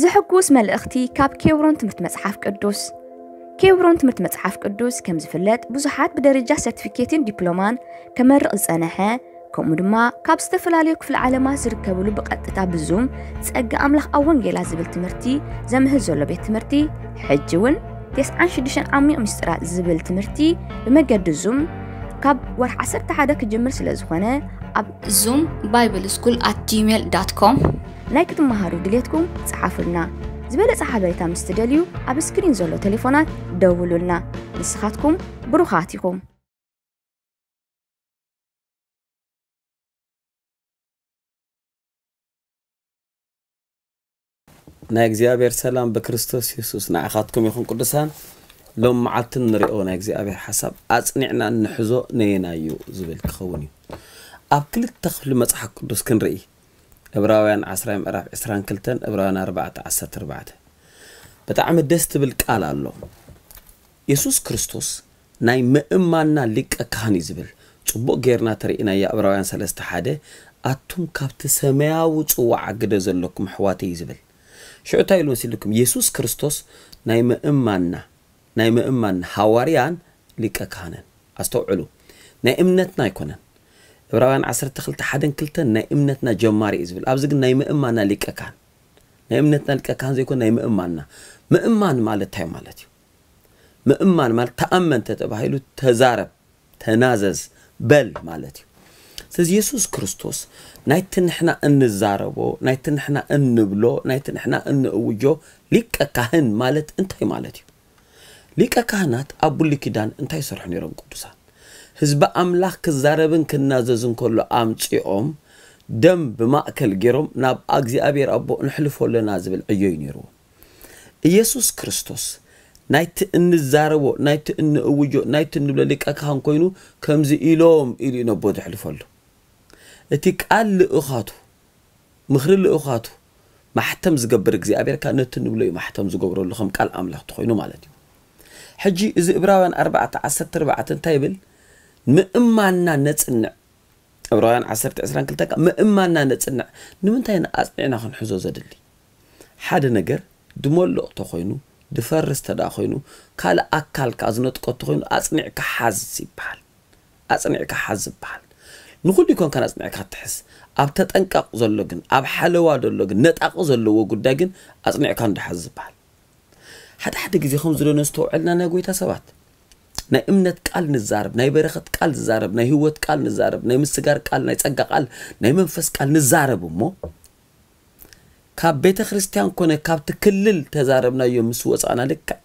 ዝሕጉስ መልእኽቲ ካብ ኬብሮን ትምህርቲ መፅሓፍ ቅዱስ ኬብሮን ትምህርቲ መፅሓፍ ቅዱስ ከም ዝፍለጥ ብዙሓት ብደረጃ ሰርቲፊኬትን ዲፕሎማን ከመርቕ ዝፀንሐ ከምኡ ድማ ካብ ዝተፈላለዩ ክፍሊ ዓለማት ዝርከብሉ ብቐጥታ ብዙም ፀጋ ኣምላኽ ኣብ ወንጌላ ዝብል ትምህርቲ ዘምህር ዘሎ ቤት ትምህርቲ ሕጂ እውን 96 ዓሚቕ ምስጢራት ዝብል ትምህርቲ ብመገዲ ዙም ካብ ወርሒ 11 ክጅምር ስለ ዝኾነ ኣብ ዙም ባይብል ስኩል ኣት ጂሜል ዳት ኮም ናይ ክትመሃሩ ድሌትኩም ፀሓፉልና ዝበለፀ ሓበሬታ ምስ ትደልዩ ኣብ ስክሪን ዘሎ ቴሌፎናት ደውሉልና ንስኻትኩም ብሩኻት ኢኹም ናይ እግዚኣብሔር ሰላም ብክርስቶስ የሱስ ንዓኻትኩም ይኹን ቅዱሳን ሎም መዓልቲ ንሪኦ ናይ እግዚኣብሔር ሓሳብ ኣፅኒዕና እንሕዞ ነየና እዩ ዝብል ክኸውን እዩ። ኣብ ክልተ ክፍሊ መፅሓፍ ቅዱስ ክንርኢ። ዕብራውያን 10 ምዕራፍ 22 ዕብራውያን 4 14 ብጣዕሚ ደስ ትብል ቃል ኣሎ። የሱስ ክርስቶስ ናይ ምእማንና ሊቀ ካህን እዩ ዝብል ፅቡቅ ጌርና ተርእናያ ዕብራውያን 3 ሓደ። ኣቱም ካብቲ ሰማያዊ ፅዋዕ ግደ ዘለኩም ኣሕዋተይ እዩ ዝብል ሽዑ እንታይ ኢሉ መሲልኩም የሱስ ክርስቶስ ናይ ምእማንና ናይ ምእማንና ሃዋርያን ሊቀ ካህንን ኣስተውዕሉ። ናይ እምነትና ኣይኮነን። ዕብራውያን 12 ሓደን ናይ እምነትና ጀማሪ እዩ ዝብል። ኣብዚ ግን ናይ ምእማንና ሊቀ ካህን ናይ እምነትና ሊቀ ካህን ዘይኮን ናይ ምእማንና። ምእማን ማለት እንታይ ማለት እዩ? ምእማን ማለት ተኣመንተ ተባሂሉ ተዛረብ ተናዘዝ በል ማለት እዩ ስለዚ የሱስ ክርስቶስ ናይቲ ንሕና እንዛረቦ ናይቲ ንሕና እንብሎ ናይቲ ንሕና እንእውጆ ሊቀ ካህን ማለት እንታይ ማለት እዩ? ሊቀ ካህናት ኣብ ብሉይ ኪዳን እንታይ ይሰርሑ ነይሮም ቅዱሳን? ህዝቢ ኣምላኽ ክዛረብን ክናዘዝን ከሎ ኣምፂኦም ደም ብማእከል ገይሮም ናብ እግዚኣብሔር ኣቦ ንሕልፈለና ዝብል ዕዮ እዩ ነይርዎ። ኢየሱስ ክርስቶስ ናይቲ እንዛረቦ ናይቲ እንእውጆ ናይቲ እንብሎ ሊቀ ካህን ኮይኑ ከምዚ ኢሎም ኢሉ እዩ ነቦ ዘሕልፈሉ እቲ ቃል ልእኻቱ ምኽሪ ልእኻቱ ማሕተም ዝገብር እግዚኣብሔርካ ነቲ ንብሎ እዩ ማሕተም ዝገብረሉ ከም ቃል ኣምላኽቲ ኮይኑ ማለት እዩ ሕጂ እዚ ዕብራውያን 4 14 እንታይ ይብል ምእማንና ነፅንዕ ዕብራውያን 1 22 ምእማንና ነፅንዕ ንምንታይ ንኣፅኒዕና ክንሕዞ ዘድሊ ሓደ ነገር ድመልቕ ተኮይኑ ድፈርስ ተዳ ኮይኑ ካልእ ኣካልካ ዝነጥቀ ተኮይኑ ኣፅኒዕካ ሓዝ ይበሃል ኣፅኒዕካ ሓዝ ይበሃል ንኩሉ ይኮንካ ኣፅኒዕካ ትሕዝ ኣብ ተጠንቀቕ ዘሎ ግን ኣብ ሓለዋ ዘሎ ግን ነጣቂ ዘለዎ ጉዳይ ግን ኣፅኒዕካ እንድሓዝ ዝበሃል ሓደ ሓደ ግዜ ከም ዝደነ ዝተውዕልና ናይ ጎይታ ሰባት ናይ እምነት ቃል ንዛረብ ናይ በረኸት ቃል ንዛረብ ናይ ህወት ቃል ንዛረብ ናይ ምስጋር ቃል ናይ ፀጋ ቃል ናይ መንፈስ ቃል ንዛረብ እሞ ካብ ቤተ ክርስቲያን ኮነ ካብቲ ክልል ተዛረብናዮ ምስ ወፃእና ልክዕ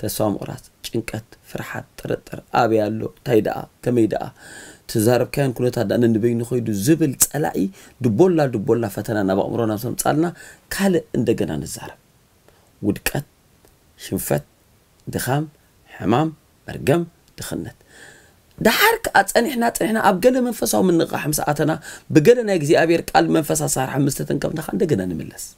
ተስፋ ምቑራፅ ጭንቀት ፍርሓት ጥርጥር ኣበይ ኣሎ እንታይ ደኣ ከመይ ደኣ تزاربكان كل هذا أنا نبين خوي زبل تلاقي دبولا دبولا فتنا نبى أمرنا سام تالنا كله عندنا نزارب ودكات شنفت دخام حمام برجم دخنت دحرك أتن إحنا إحنا أبجل منفسه من نقا حمس أتنا بجلنا يجزي أبير قال منفسه صار حمسة تنكم دخان دجنا نملس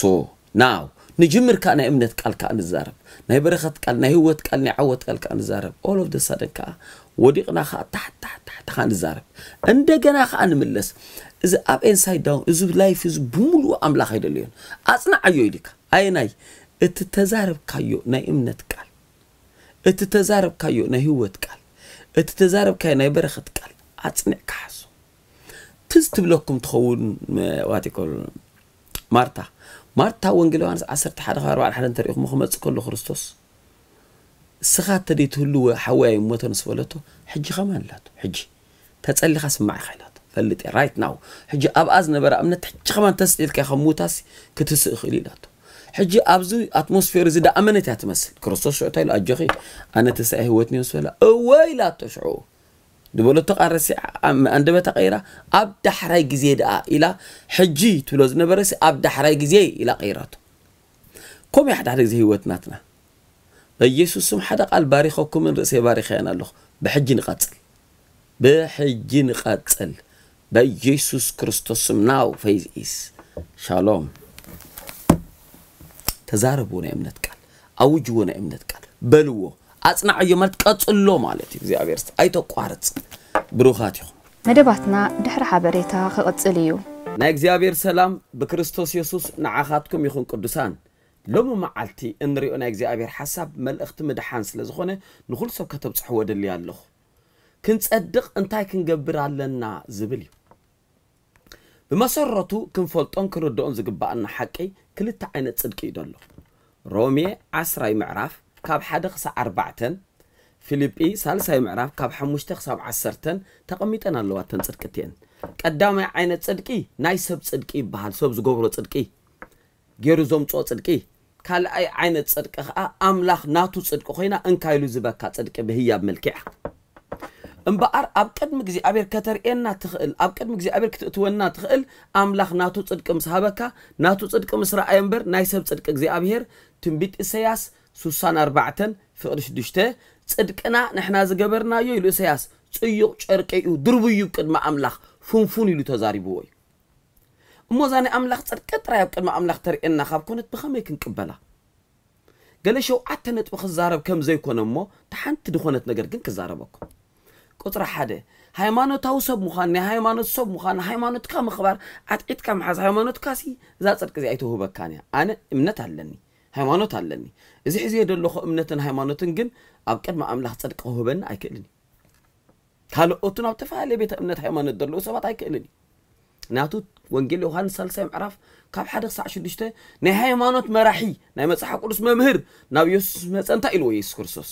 so now نجمر كأنا إمنت قال كأن الزارب نهبرخت قال نهوت قال نعوت قال كأن الزارب all of the sudden كأ ودقنا خا تحت تحت تحت خان زارب عندنا خان ملس إذا أب إنسايد داون إذا لايف إذا بملو أملا خيد اليوم أصنع أيوه لك أي ناي التزارب كايو ناي إمنت قال التزارب كايو ناي هوت قال التزارب كاي ناي برخت قال أصنع كحسو تزتبلكم تخون واتيكول مارتا مارتا وانجلوانس عسرت حدا خبر بعد حدا تريق مخمس كله خرستوس ተደይ ትህሉ ሓወያይ ሞቶ ንስ በለቶ ሕጂ ኸማን ኢላቶ ሕጂ ተፀሊኻ ስማዕ ኢኻ ኢላቶ ፈልጥ እየ ራይት ናው ሕጂ ኣብኣ ዝነበረ እምነት ሕጂ ኸማን ተስኢልካ ከም ሙታስ ክትስእ ይኽእል ኢላቶ ሕጂ ኣብዚ ኣትሞስፌር እዚ ዳኣመነት እያ ትመስል ክርስቶስ ሽዑ እንታይ ኢሉ ኣጆኺ ኣነ ትስኣይ ህወት ኒዮ ስበላ እወ ኢላቶ ሽዑ ድበለቶ ቃረሲ ኣንደበታ ቀይራ ኣብ ዳሕራይ ግዜ ደኣ ኢላ ሕጂ ትብሎ ዝነበረሲ ኣብ ዳሕራይ ግዜ ኢላ ቀይራቶ ከምኡ ሓደ ሓደ ግዜ ህይወት إيسوسم حدا قال باريخكم من رأسي باريخين الله بحج نقاتل بحج نقاتل بيسوس كريستوسم ناو فيز إيس شالوم تزاربون أمنت قال أوجون أمنت قال بلوه أصنع يومات قاتل له مالتي زي أبيرس أي تقارت بروخات يوم مدباتنا دحر حبريتا خقتل يو نايك زي أبير سلام بكريستوس يسوس نعاخاتكم يخون قدسان ሎሚ መዓልቲ እንሪኦ ናይ እግዚኣብሔር ሓሳብ መልእኽቲ ምድሓን ስለ ዝኾነ ንኹሉ ሰብ ከተብፅሕዎ ደልየ ኣለኹ ክንጸድቕ እንታይ ክንገብር ኣለና ዝብል እዩ ብመሰረቱ ክንፈልጦን ክንርድኦን ዝግባአና ሓቂ ክልተ ዓይነት ጽድቂ እዩ ደሎ ሮሜ 10 ምዕራፍ ካብ 1 ክሳብ 4 ፊልጲ ሳልሳይ ምዕራፍ ካብ 5 ክሳብ 10 ተቐሚጠን ኣለዋ ተን ጽድቂ እትአን ቀዳማይ ዓይነት ጽድቂ ናይ ሰብ ጽድቂ ይበሃል ሰብ ዝገብሮ ጽድቂ ገይሩ ዘምፅኦ ጽድቂ ካልኣይ ዓይነት ጽድቂ ከዓ ኣምላኽ ናቱ ጽድቂ ኮይና እንካይሉ ዝበካ ጽድቂ ብህያብ መልክዕ እምበኣር ኣብ ቅድሚ እግዚኣብሔር ከተርእየና ትኽእል ኣብ ቅድሚ እግዚኣብሔር ክትእትወና ትኽእል ኣምላኽ ናቱ ጽድቂ ምስ ሃበካ ናቱ ጽድቂ ምስ ረኣየ እምበር ናይ ሰብ ጽድቂ እግዚኣብሔር ትንቢት ኢሳያስ 64 ፍቕዲ 6 ጽድቅና ንሕና ዝገበርናዮ ኢሉ ኢሳያስ ጽዩቕ ጨርቂ እዩ ድርቡ እዩ ቅድሚ ኣምላኽ ፍንፉን ኢሉ ተዛሪብዎ እዩ እሞ እዛ ናይ ኣምላኽ ጽድቂ ጥራይ ኣብ ቅድሚ ኣምላኽ ተርእየና ካብ ኮነት ብኸመይ ክንቅበላ ገለ ሸውዓተ ነጥቢ ክዛረብ ከም ዘይኮነ እሞ ተሓንቲ ድኾነት ነገር ግን ክዛረበኩም ቁፅሪ ሓደ ሃይማኖታዊ ሰብ ምዃን ናይ ሃይማኖት ሰብ ምዃን ሃይማኖትካ ምኽባር ዓጥቂትካ ምሓዝ ሃይማኖትካ ሲ እዛ ጽድቂ እዚ ኣይተውህበካን እያ ኣነ እምነት ኣለኒ ሃይማኖት ኣለኒ እዚ ሕዝየ ደለኹ እምነትን ሃይማኖትን ግን ኣብ ቅድሚ ኣምላኽ ጽድቂ ክህበኒ ኣይክእልን እዩ ካልኦቱን ኣብ ተፈላለየ ቤተ እምነት ሃይማኖት ዘለዉ ሰባት ኣይክእልን እዩ ናቱ ወንጌል ዮሃንስ ሳልሳይ ምዕራፍ ካብ ሓደ ክሳዕ ሽዱሽተ ናይ ሃይማኖት መራሒ ናይ መፅሓፍ ቅዱስ መምህር ናብ ኢየሱስ መፀ እንታይ ኢልዎ ኢየሱስ ክርስቶስ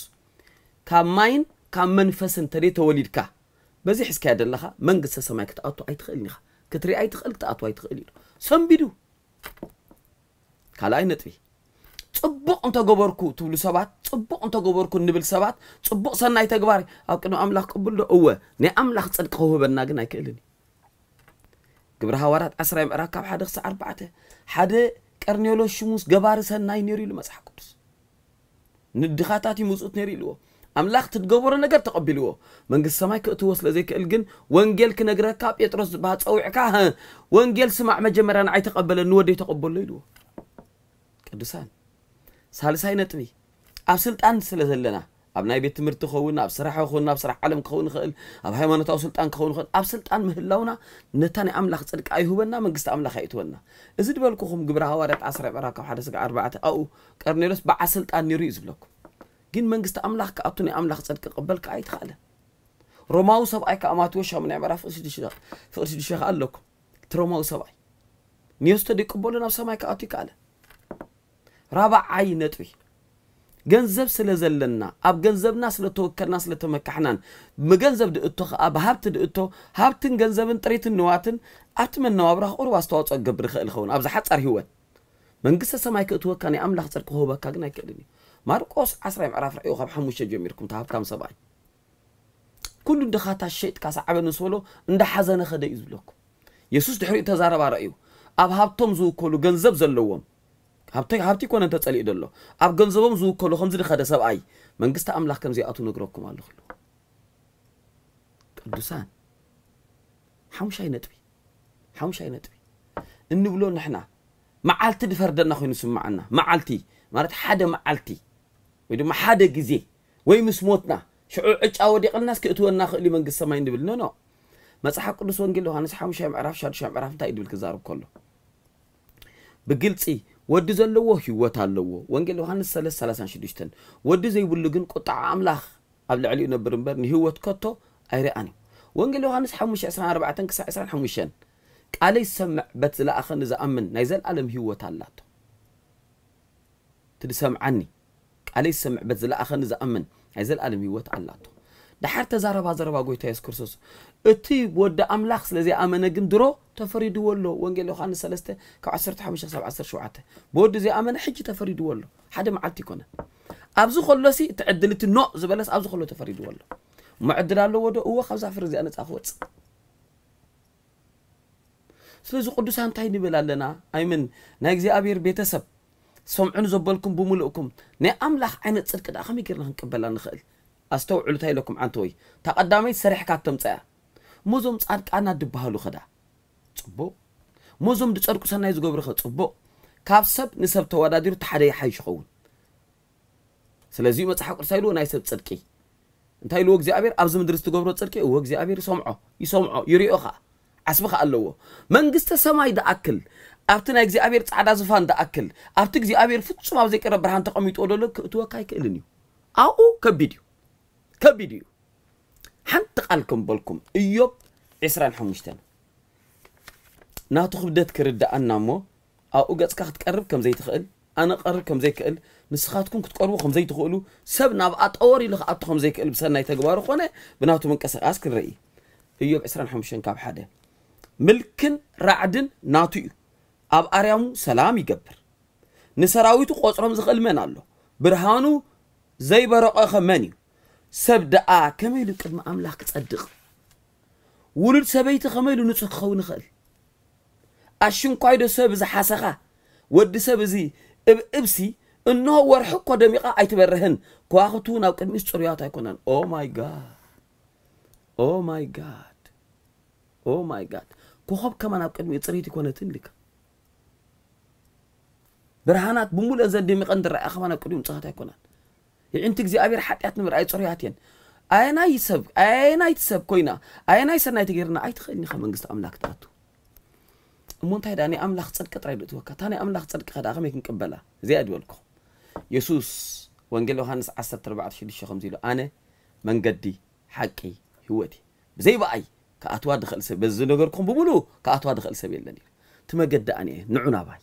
ካብ ማይን ካብ መንፈስን ተደይ ተወሊድካ በዚ ሒዝካያ ዘለኻ መንግስተ ሰማይ ክትኣቱ ኣይትኽእልን ኢኻ ክትርኢ ኣይትኽእል ክትኣቱ ኣይትኽእል ኢሉ ሰንቢዱ ካልኣይ ነጥቢ ፅቡቕ እንተገበርኩ ትብሉ ሰባት ፅቡቕ እንተገበርኩ እንብል ሰባት ፅቡቕ ሰናይ ተግባር ኣብ ቅድሚ ኣምላኽ ቅቡል ዶ እወ ናይ ኣምላኽ ፅድቂ ክህበና ግን ኣይክእልን እዩ ግብሪ ሃዋርያት 10 ምዕራፍ ካብ ሓደ ክሳብ ኣርባዕተ ሓደ ቀርኔሎስ ሽሙስ ገባሪ ሰናይ ነይሩ ኢሉ መፅሓፍ ቅዱስ ንድኻታት ይምፁት ነይሩ ኢልዎ ኣምላኽ ትትገበሮ ነገር ተቐቢልዎ መንግስቲ ሰማይ ክእትዎ ስለ ዘይክእል ግን ወንጌል ክነግረካ ጴጥሮስ ዝበሃል ፀዊዕካ ወንጌል ስማዕ መጀመርያ ንዓይ ተቐበለ ንወደይ ተቐበሎ ኢልዎ ቅዱሳን ሳልሳይ ነጥቢ ኣብ ስልጣን ስለ ዘለና ኣብ ናይ ቤት ትምህርቲ ክኸውን ኣብ ስራሕ ክኸውን ኣብ ስራሕ ዓለም ክኸውን ይኽእል ኣብ ሃይማኖታዊ ስልጣን ክኸውን ይኽእል ኣብ ስልጣን ምህላውና ነታ ናይ ኣምላኽ ፅድቂ ኣይህበና መንግስቲ ኣምላኽ ኣይእትወና እዚ ድበልኩኹም ግብሪ ሃዋርያት 10 ምዕራፍ ካብ ሓደ ስጋ 4 ኣብኡ ቀርኔሎስ በዓል ስልጣን ነይሩ እዩ ዝብለኩም ግን መንግስቲ ኣምላኽ ክኣቱ ናይ ኣምላኽ ፅድቂ ቅበልካ ኣይትኽእለ ሮማዊ ሰብኣይ ከዓ ማቴዎስ ሻሙናይ ምዕራፍ ፍቅዲ ሽዱሽተ ከዓ ኣለኩም እቲ ሮማዊ ሰብኣይ ኒዮስቶ ደይቅበሉ ናብ ሰማይ ክኣቱ ይከኣለ ራብዓይ ነጥቢ ገንዘብ ስለ ዘለና ኣብ ገንዘብና ስለተወከልና ስለተመካሕናን ብገንዘብ ድእቶ ከዓ ብሃብቲ ድእቶ ሃብትን ገንዘብን ጥሪትን ንዋትን ኣብቲ መነባብሮ ቁሩብ ኣስተዋፅኦ ክገብር ይኽእል ይኸውን ኣብዚ ሓፃር ሂወት መንግስተ ሰማይ ክእትወካ ናይ ኣምላኽ ፅድቂ ክህበካ ግን ኣይክእልን እዩ ማርቆስ 10 ምዕራፍ ርአዩ ካብ ሓሙሽተ ጀሚርኩም ተሃብታም ሰብኣይ ኩሉ ድኻታ ሸይጥካ ሰዓበ ምስ በሎ እንዳሓዘነ ኸደ እዩ ዝብለኩም የሱስ ድሕሪኡ ተዛረባ ረእዩ ኣብ ሃብቶም ዝውከሉ ገንዘብ ዘለዎም ሃብቲ ኮነ እንተፀሊኡ ደሎ ኣብ ገንዘቦም ዝውከሉ ከምዚ ድኸደ ሰብኣይ መንግስቲ ኣምላኽ ከም ዘይኣቱ ነግረኩም ኣለኹ ቅዱሳን ሓሙሻይ ነጥቢ ሓሙሻይ ነጥቢ እንብሎ ንሕና መዓልቲ ድፈርደና ኮይኑ ስማዓና መዓልቲ ማለት ሓደ መዓልቲ ወይ ድማ ሓደ ግዜ ወይ ምስ ሞትና ሽዑ ዕጫ ወዲቕልናስ ክእትወና ክእል መንግስቲ ሰማይ ንብል ኖ ኖ መፅሓፍ ቅዱስ ወንጌል ዮሃንስ ሓሙሻይ ምዕራፍ ሻድሻይ ምዕራፍ እንታይ እዩ ድብል ክዛርብ ከሎ ብግልፂ ود زلوا هيوت علوا وانجيل يوحنا الثالث ثلاثة شديشتن ود زي بلجن قطع عملاخ قبل علي نبرنبر هيوت كتو أيراني وانجيل يوحنا حمش عشرين أربعة تنكس عشرين حمشان قال يسمع بتلا أخن إذا أمن نزل علم هيوت علاتو تسمع عني قال يسمع بتلا أخن إذا أمن نزل علم هيوت علاتو دحرت زربا زربا قوي تيس كرسوس እቲ ወዲ ኣምላኽ ስለዘይኣመነ ግን ድሮ ተፈሪድዎ ኣሎ ወንጌል ዮሃንስ 3 ካብ 15 ክሳብ 17 ብወዲ ዘይኣመነ ሕጂ ተፈሪድዎ ኣሎ ሓደ መዓልቲ ይኮነ ኣብዚ ከሎሲ እቲ ዕድል እቲ ኖ ዝበለስ ኣብዚ ከሎ ተፈሪድዎ ኣሎ እሞ ዕድል ኣለዎ ዶ እዎ ካብዛ ፍሪ እዚኣ ነፃ ክወፅእ ስለዚ ቅዱሳን እንታይ ንብል ኣለና ኣይምን ናይ እግዚኣብሔር ቤተሰብ ሰምዑን ዘበልኩም ብምሉእኩም ናይ ኣምላኽ ዓይነት ፅድቂ ዳ ከመይ ጌርና ክንቅበላ ንኽእል ኣስተውዕሉ እንታይ ኢለኩም ዓንተ ወይ ተቐዳመይት ሰሪሕካ ተምፀያ ሞዞም ፃድቃና ድበሃሉ ኸዳ ፅቡቕ ሞዞም ድፀድቁ ሰናይ ዝገብሩ ኸ ፅቡቕ ካብ ሰብ ንሰብ ተወዳዲሩ እቲ ሓደ ይሓይሽ ይኸውን ስለዚ መፅሓፍ ቅዱስ ኢልዎ ናይ ሰብ ፅድቂ እንታይ ኢልዎ እግዚኣብሔር ኣብዚ ምድሪ ዝትገብሮ ፅድቂ እዎ እግዚኣብሔር ይሰምዖ ይሰምዖ ይርኦ ከዓ ዓስቢ ከዓ ኣለዎ መንግስተ ሰማይ ደኣክል ኣብቲ ናይ እግዚኣብሔር ፃዕዳ ዝፋን ደኣክል ኣብቲ እግዚኣብሔር ፍጹም ኣብ ዘይቀረ ብርሃን ተቐሚጥዎ ደሎ ክእትወካ ኣይክእልን እዩ ኣብኡ ከቢድ እዩ ከቢድ እዩ ሓንቲ ቃል ከምበልኩም እዮብ 25 ናቱ ክብደት ክርዳኣና እሞ ኣብኡ ገጽካ ክትቀርብ ከም ዘይትኽእል ኣነ ቀርብ ከም ዘይክእል ንስኻትኩም ክትቀርቡ ከም ዘይትኽእሉ ሰብ ናብኣ ጠወር ኢሉ ክኣቱ ከም ዘይክእል ብሰናይ ተግባሩ ኮነ ብናቱ ምንቅስቓስ ክንርኢ እዮብ 25 ካብ ሓደ ምልክን ራዕድን ናቱ እዩ ኣብ ኣርያሙ ሰላም ይገብር ንሰራዊቱ ቆፅሮም ዝኽእል መን ኣሎ ብርሃኑ ዘይበረቐኸ መን እዩ سبدأ كما يلو قدم أملاك تصدق ولد سبيت كما يلو نصح خون خل أشون قايد سب زحاسقة ود سب زي إب إبسي إنه ورح قدم يقع أيتبرهن كواختون أو كلمة سريات يكونن أو ماي جاد أو ماي جاد أو ماي جاد كوخب كمان أو كلمة سريات يكونن تنلك برهانات بمول أزد دمي قندر أخوانا كلهم صحات يكونن ይዕንቲ እግዚኣብሔር ሓጢኣት ንምርኣይ ፅሩያት እየን ኣየናይ ሰብ ኣየናይቲ ሰብ ኮይና ኣየናይ ሰናይ ተገይርና ኣይትኽእልኒ ኸ መንግስቲ ኣምላክ ትኣቱ እሞ እንታይ ዳ ናይ ኣምላኽ ፅድቂ ጥራይ ድእትወካ እታ ናይ ኣምላኽ ፅድቂ ከዳ ከመይ ክንቅበላ እዚኣ ድበልኩ የሱስ ወንጌል ዮሃንስ 14 ከምዚ ኢሉ ኣነ መንገዲ ሓቂ ህይወት እየ ብዘይ በኣይ ከኣትዋ ድኽእል ሰብ በዚ ነገርኩም ብምሉእ ከኣትዋ ድኽእል ሰብ የለን እዩ እቲ መገዲ ኣነ እየ ንዑ ናባይ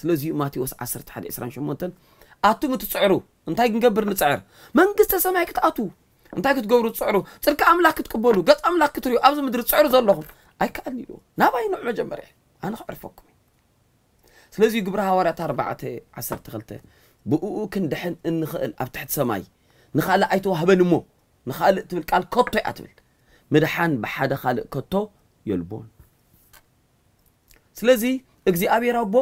ስለዚ ማቴዎስ 11 28 ኣቱም እትፅዕሩ እንታይ ክንገብር ንፅዕር መንግስተ ሰማይ ክትኣቱ እንታይ ክትገብሩ ትፅዕሩ ፅድቂ ኣምላክ ክትቅበሉ ገፅ ኣምላክ ክትርዩ ኣብዚ ምድሪ ትፅዕሩ ዘለኹም ኣይከኣልኒ ኢልዎ ናባይ ንዑ መጀመርያ ኣነ ክዕርፈኩም ስለዚ ግብሪ ሃዋርያት 4 12 ብእኡ ክንድሕን እንኽእል ኣብ ትሕቲ ሰማይ ንኻልእ ኣይተዋህበን እሞ ንኻልእ ትብል ቃል ከቶ እያ ትብል ምድሓን ብሓደ ካልእ ከቶ የልቦን ስለዚ እግዚኣብሔር ኣቦ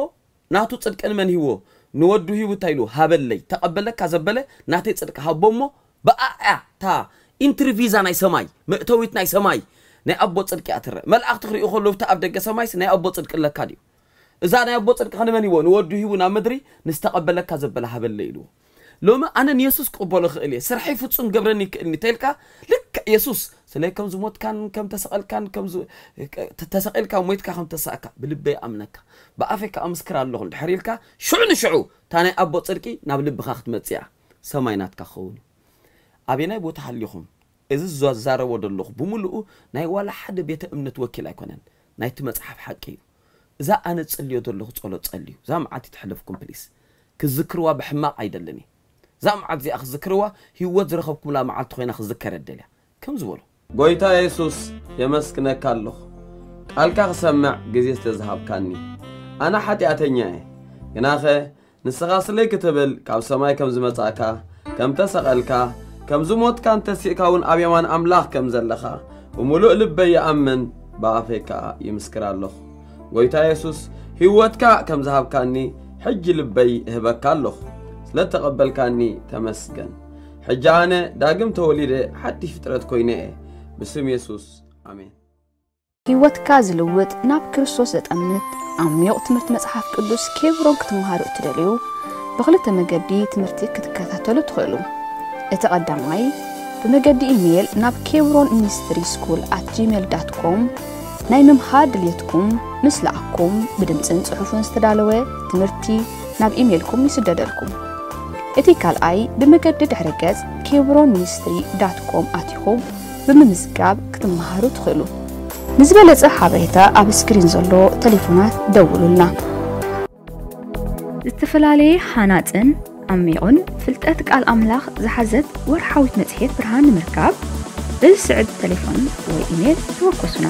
ናቱ ፅድቂ ንመን ሂቦ نود هيوتايلو هابلي تقبلك كذبله ناتي صدق هبومو بقى تا انترفيزا ناي سماي مئتويت ناي سماي ناي ابو صدق ياتر مال أختر خلو تا اب دغ سماي ناي ابو صدق لك ديو اذا ناي ابو صدق خنمن يو نود هيو نا مدري نستقبلك كذبله هابلي يلو ንዝተቐበለካ ዘበለ ሃበለ ኢልዎ ሎሚ ኣነ ንየሱስ ክቕበሎ ክእል እየ ስርሐይ ፍፁም ገብረኒ ይክእልኒ እንተኢልካ ልክዕ የሱስ ስለይ ከም ዝሞትካን ከም ተሰቐልካን ተሰቒልካ ሞይትካ ከም ተሳእካ ብልበይ ኣምነካ ብኣፈይ ከዓ ምስክር ኣለኹ ድሕሪ ኢልካ ሽዑ ንሽዑ እታ ናይ ኣቦ ፅድቂ ናብ ልብኻ ክትመፅእ እያ ሰማይ ናትካ ክኸውን እዩ ኣበናይ ቦታ ሃሊኹም እዚ ዝዛረቦ ዘለኹ ብምሉኡ ናይ ዋላ ሓደ ቤተ እምነት ወኪል ኣይኮነን ናይቲ መፅሓፍ ሓቂ እዩ እዛ ኣነ ፅልዮ ዘለኹ ጸሎት ጸልዩ እዛ መዓልቲ ተሕለፍኩም ፕሊስ ክዝክርዋ ብሕማቕ ኣይደልን እየ እዛ መዓልቲ እዚኣ ክዝክርዋ ህይወት ዝረኸብኩምላ መዓልቲ ኮይና ክዝከር የደልያ ከም ዝበሎ ጎይታ የሱስ የመስክነካ ኣለኹ ቃልካ ክሰምዕ ግዜ ዝተዝሃብካኒ ኣነ ሓጢኣተኛ እየ ግናኸ ንስኻ ስለይ ክትብል ካብ ሰማይ ከም ዝመጻእካ ከም ተሰቐልካ ከም ዝሞትካ እንተሲእካ እውን ኣብ የማን ኣምላኽ ከም ዘለኻ ብምሉእ ልበይ ይኣምን ብኣፈይ ከዓ ይምስክር ኣለኹ ጎይታ የሱስ ህይወትካ ከም ዝሃብካኒ ሕጂ ልበይ እህበካ ኣለኹ ስለ ተመስገን። ሕጂ ኣነ ዳግም ተወሊደ ሓድሽ ፍጥረት ኮይነ። እየ ብስም የሱስ ኣሜን ህይወትካ ዝልውጥ ናብ ክርስቶስ ዘጠምት ዓሚቕ ትምህርቲ መፅሓፍ ቅዱስ ኬብሮን ክትመሃሩ እትደልዩ ብክልተ መገዲ ትምህርቲ ክትከታተሉ ትኽእሉ። እቲ ቀዳማይ ብመገዲ ኢሜይል ናብ ኬብሮን ሚኒስትሪ ስኩል ኣት ጂሜል ዳት ኮም ናይ ምምሃር ድልየትኩም ምስ ለኣኩም ብድምፅን ጽሑፍን ዝተዳለወ ትምህርቲ ናብ ኢሜይልኩም ይስደደልኩም እቲ ካልኣይ ብመገዲ ድሕረ ገጽ ኬብሮን ሚኒስትሪ ዳት ኮም ኣቲኹም ብምምዝጋብ ክትመሃሩ ትኽእሉ። ንዝበለጸ ሓበሬታ ኣብ ስክሪን ዘሎ ቴሌፎናት ደውሉልና። ዝተፈላለየ ሓናፅን ዓሚቑን ፍልጠት ቃል ኣምላኽ ዝሓዘት ወርሓዊት መጽሔት ብርሃን ንምርካብ ብዝስዕድ ቴሌፎን ወይ ኢሜይል ተወከሱና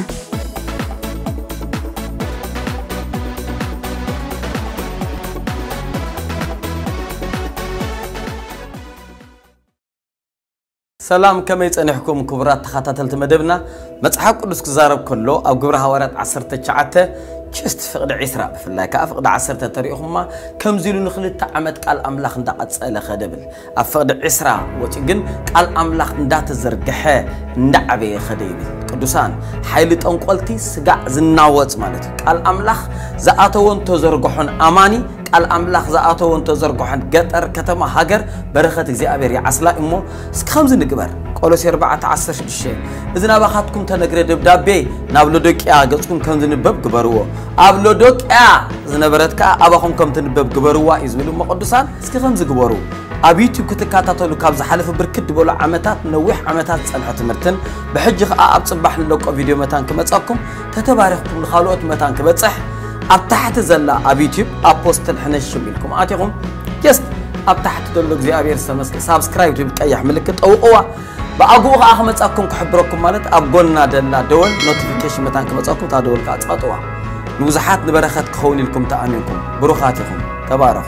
سلام كميت أنحكم كبرات تخاتل مدبنا متحف قدس كزارب كله أو جبر هوارات عصرت شعته كست فقد عسرة في الله كأفقد عصرت تاريخهم كم زيلو نخل تعمد قال أملاخ ندقت سأله خدبل أفقد عسرة وتجن قال أملاخ ندات الزرقحة ندعبي خديبل قدسان حيل تنقلتي سجع زناوت مالت قال أملاخ تزرقحون أماني ቃል ኣምላኽ ዝኣተዎ እንተዘርግሖን ገጠር ከተማ ሃገር በረኸት እግዚኣብሔር ይዓስላ እሞ እስኪ ከምዚ ንግበር ቆሎሴ 416 እዚ ናባኻትኩም ተነግረ ደብዳቤ ናብ ሎዶቅያ ገጽኩም ከም ዝንበብ ግበርዎ ኣብ ሎዶቅያ ዝነበረት ከዓ ኣባኹም ከም ትንበብ ግበርዋ እዩ ዝብል እሞ ቅዱሳን እስኪ ከምዚ ግበሩ ኣብ ዩቲብ ክትከታተሉ ካብ ዝሓለፈ ብርክት ዝበሉ ዓመታት ነዊሕ ዓመታት ዝፀንሐ ትምህርትን ብሕጂ ከዓ ኣብ ፅባሕ ንለቆ ቪድዮ መታን ክመፀኩም ተተባሪኽኩም ንካልኦት መታን ክበፅሕ ኣብ ታሕቲ ዘላ ኣብ ዩቲብ ኣብ ፖስትል ሕነሽም ኢልኩም ኣትኹም ጀስት ኣብ ታሕቲ ዘሎ እግዚኣብሔር ዝተመስገ ሳብስክራይብ ትብል ቀያሕ ምልክት ጠውቕዋ ብኣግኡ ከዓ ክመፃኩም ክሕብረኩም ማለት ኣብ ጎና ደላ ደወል ኖቲፊኬሽን መታን ክመፀኩም እታ ደወል ከዓ ፀጥዋ ንብዙሓት ንበረኸት ክኸውን ኢልኩም ተኣሚንኩም ብሩኻት ኢኹም ተባረኹ